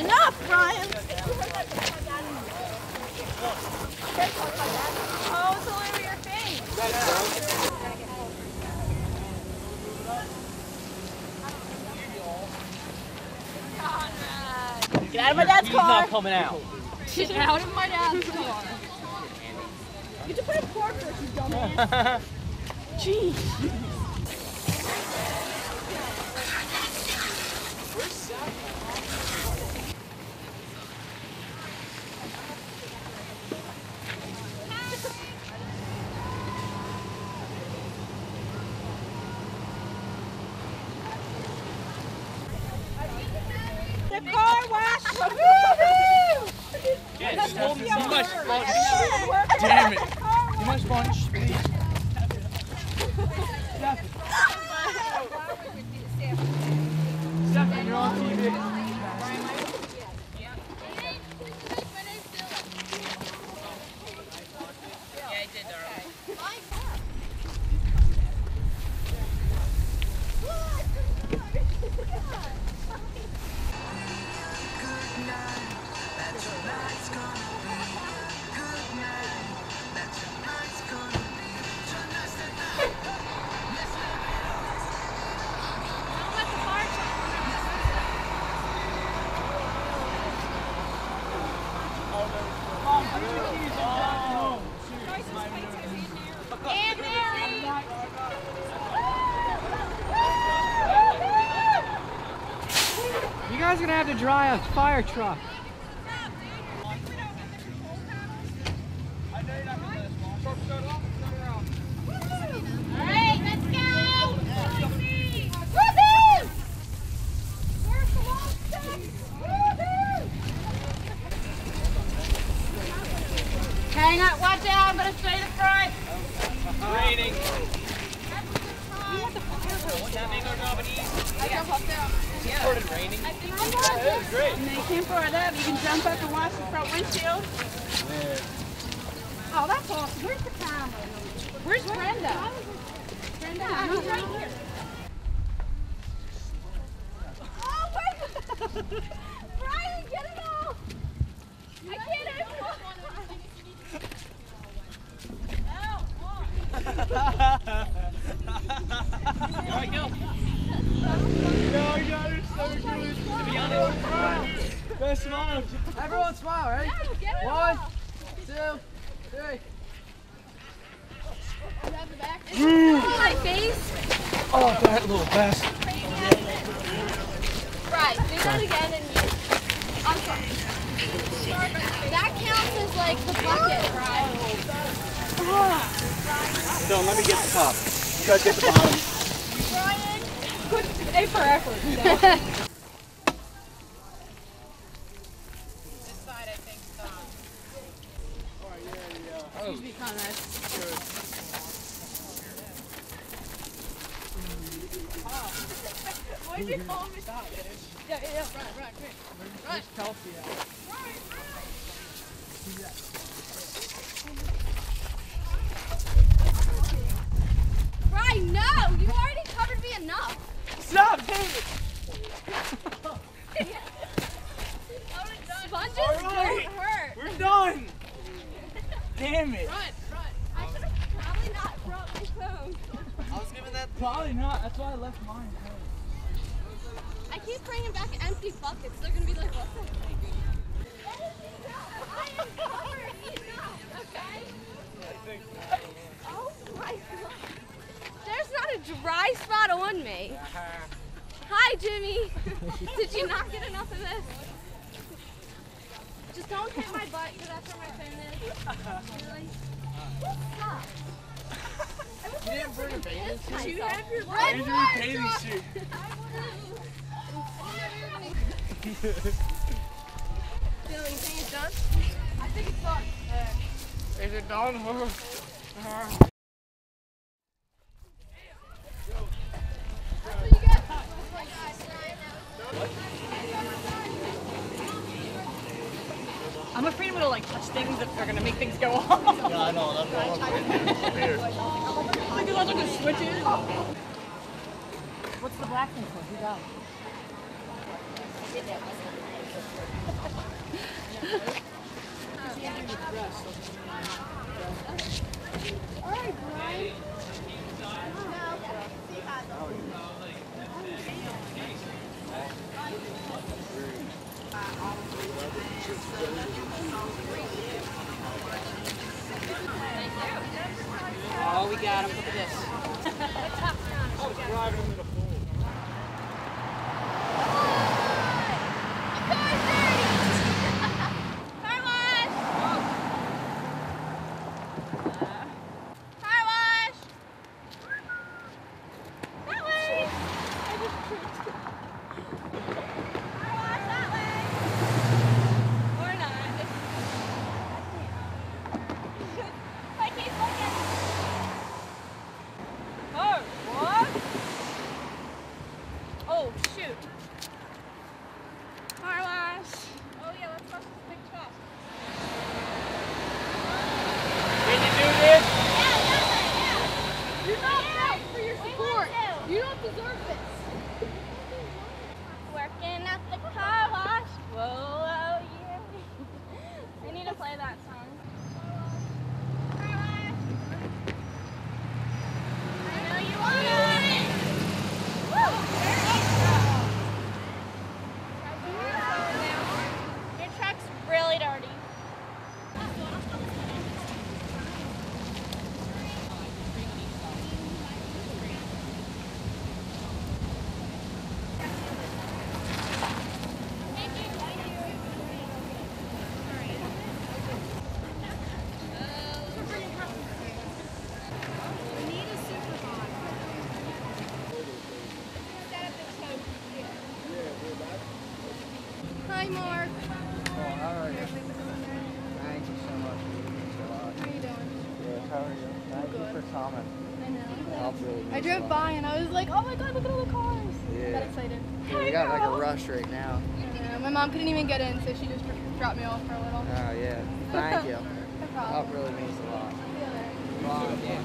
Enough, Brian. Oh, it's all over your face. Get out of my dad's He's car. not coming out. Get out of my dad's car. Get to put in pork first, you dumbass. Jeez. The car wash. Woohoo! Yes, hold me so much sponge. Damn Damn it. Too much sponge, guys are gonna have to dry a fire truck. Alright, let's go! Woohoo! Where's the wall stuff? Woohoo! Hang on, watch out, I'm gonna stay the front. Raining. I jump there. Started raining. I think I'm good. Great. And then you can't far up, you can jump up and watch the front windshield. Oh, that's awesome. Where's the camera? Where's Brenda? Brenda, who's right here? Oh, wait get him off! I get him! Here I go. No, you guys are so good. To be honest, best smile. Everyone smile, ready? Get him One, off! two, three. My face? Oh, that little bastard. Right, do that again and you. I'm sorry. That counts as like the bucket, right? So let me get the top. You guys get the bottom. Brian, good A for effort. Out. Brian, no! You already covered me enough. Stop, David. Sponges All right. don't hurt. We're done. Damn it. I should have probably not brought my phone. I was giving that. Probably not. That's why I left mine. I keep bringing back empty buckets. They're gonna be like, what the? I am covered enough, okay? Oh my god. There's not a dry spot on me. Hi, Jimmy. Did you not get enough of this? Just don't hit my butt because that's where my phone is. Really? Stop. You didn't bring a bathing suit? Did you have your Where's red your bar bathing drop? suit? Billy, think it's done? I think it's done. Uh, is it done? Uh-huh. That's what you get. afraid I'm gonna like touch things that are gonna make things go off. Yeah, I know. That's all I'm Weird. Like there's all the switches. What's the black thing for? Who died? Oh, we got him. Look at this. Car wash! Car wash! That way! Car wash that way! Or not. I keep looking. Oh, what? Oh, shoot. Car wash. Oh yeah, let's wash this big truck. Can you do this? Yeah, yeah, yeah. You're not thanks for your support. You don't deserve this. Working at the car wash. Whoa, whoa, yeah. I need to play that song. Car wash. I know you want it. Woo! Your truck's really dirty. Hi, Mark. Oh, all right. Thank you so much. How are you doing? Good. How are you? Thank you for coming. I know. Really I drove a by and I was like, oh my god, look at all the cars. Yeah. Got excited. Yeah, we got like a rush right now. Yeah, my mom couldn't even get in, so she just dropped me off for a little. Oh yeah. Thank you. No Help really means a lot. Yeah. A lot of fun.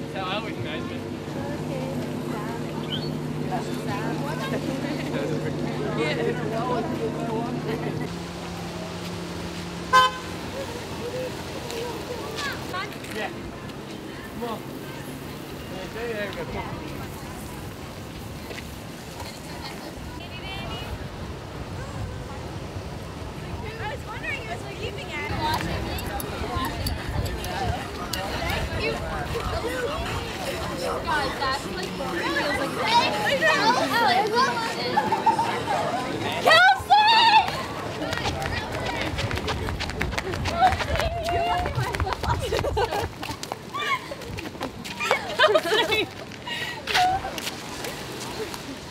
That's how I always imagine it. Yeah. Come on. Yeah, there you go. Come on. I was wondering who was keeping it. Thank you. Guys, that's like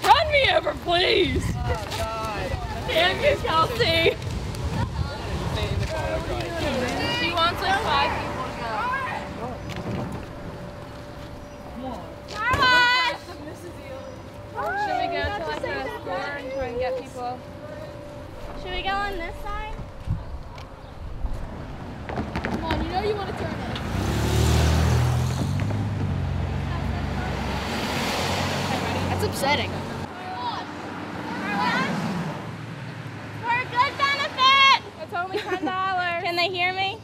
Run me over, please. Oh, Damn you, Kelsey. She wants like five people to go. Car wash! Should we go to like store and try and get people? Should we go on this side? Come on, you know you want to turn it. That's upsetting. For a good benefit! It's only ten dollars. Can they hear me?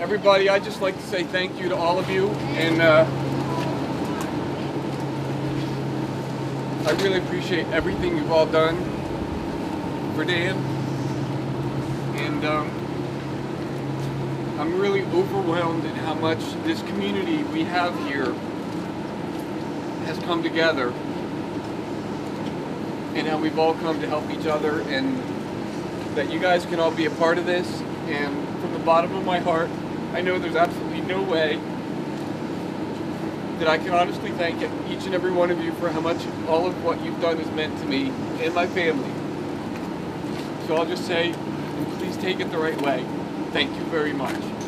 Everybody, I'd just like to say thank you to all of you, and uh, I really appreciate everything you've all done for Dan. And um, I'm really overwhelmed at how much this community we have here has come together, and how we've all come to help each other, and that you guys can all be a part of this. And from the bottom of my heart, I know there's absolutely no way that I can honestly thank each and every one of you for how much all of what you've done has meant to me and my family. So I'll just say, and please take it the right way. Thank you very much.